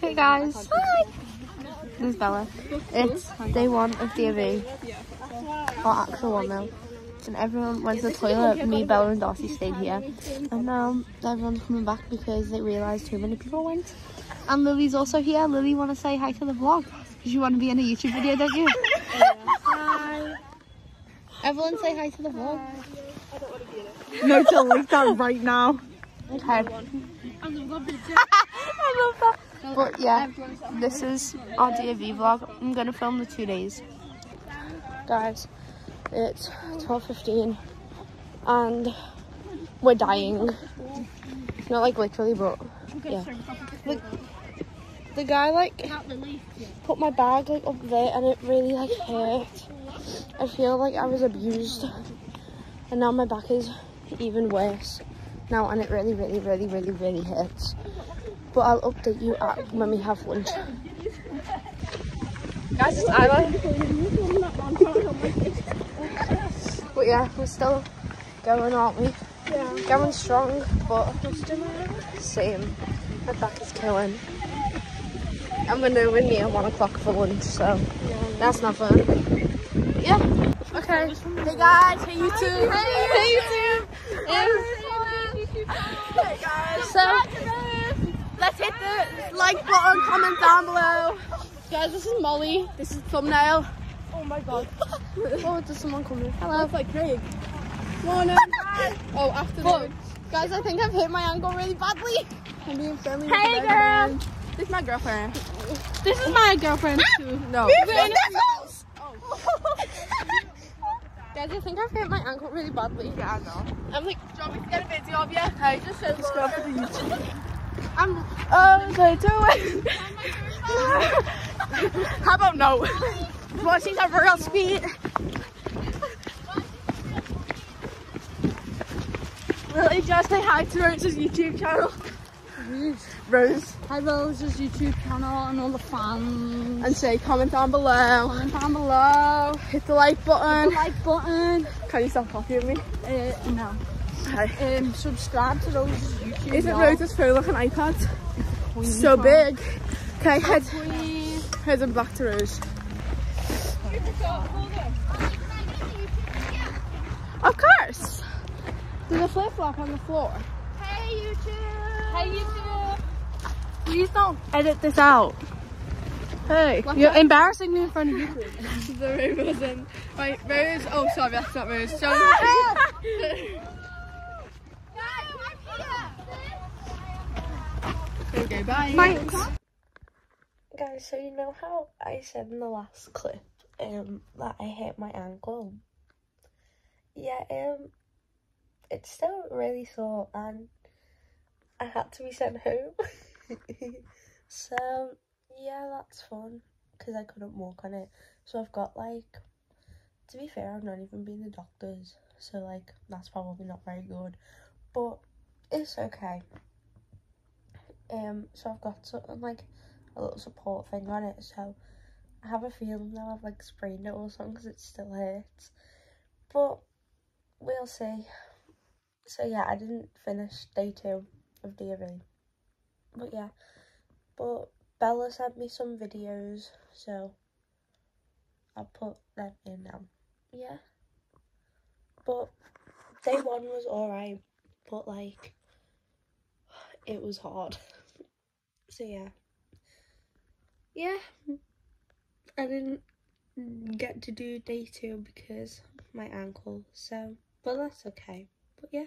Hey guys. Hi. This is Bella. It's day one of the DofE. Or actual one now. And everyone went to the toilet. Me, Bella and Darcy stayed here. And now everyone's coming back because they realised too many people went. And Lily's also here. Lily, want to say hi to the vlog? Because you want to be in a YouTube video, don't you? Hi. Everyone say hi to the vlog. No, delete that right now. Okay. But yeah, this is our DofE vlog. I'm gonna film the two days. Guys, it's 12.15 and we're dying. Not like literally, but yeah. The, the guy like put my bag like up there and it really like hurt. I feel like I was abused and now my back is even worse now and it really really really really really hurts but I'll update you at when we have lunch. Guys it's Isla. But yeah we're still going aren't we? Yeah. Going strong but same. My back is killing. I'm gonna win me at one o'clock for lunch so that's not fun. Yeah. Okay. Hey guys. Hey YouTube. Hey, hey YouTube. Hey guys. So let's hit the like button, comment down below. Guys, this is Molly. This is thumbnail. Oh my god. oh, there's someone coming. Hello. It's like Craig. Morning. Oh, after But, guys, I think I've hit my ankle really badly. I'm being friendly Hey, girl. This is my girlfriend. This is my girlfriend ah! too. No. Guys, I think I've hit my ankle really badly. Yeah, I know. I'm like, Do you want me to get a video of you? Hey, just show for the YouTube. I'm. Oh, so do it. How about no? Watching the real speed. Really, just say hi to Rose's YouTube channel. Rose. Hi, Rose's YouTube channel and all the fans. And say comment down below. Comment down below. Hit the like button. like button. Can you stop copying me? Uh, no. Hey. Um, subscribe to Rose's YouTube. Is it y'all. Rose's phone like an iPad? Queen So big. Okay, head, Queen. head and back to Rose. Of course. There's a flip flop on the floor. Hey, YouTube. Hey, YouTube. Please don't edit this out. Hey, you're embarrassing me in front of YouTube. the Rose was in. Right, Rose. Oh, sorry, that's not Rose. Show Okay, bye. Thanks. Guys, so you know how I said in the last clip um that I hit my ankle? Yeah, um it's still really sore and I had to be sent home. so yeah, that's fun because I couldn't walk on it. So I've got like to be fair, I've not even been to doctors, so like that's probably not very good. But it's okay. Um, so I've got something like a little support thing on it. So I have a feeling now I've like sprained it or something because it still hurts. But we'll see. So yeah, I didn't finish day two of DofE. But yeah, but Bella sent me some videos, so I'll put them in now. Yeah. But day one was alright, but like it was hard. So yeah. Yeah. I didn't get to do day two because my ankle, so but that's okay. But yeah.